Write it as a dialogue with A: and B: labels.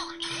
A: 悪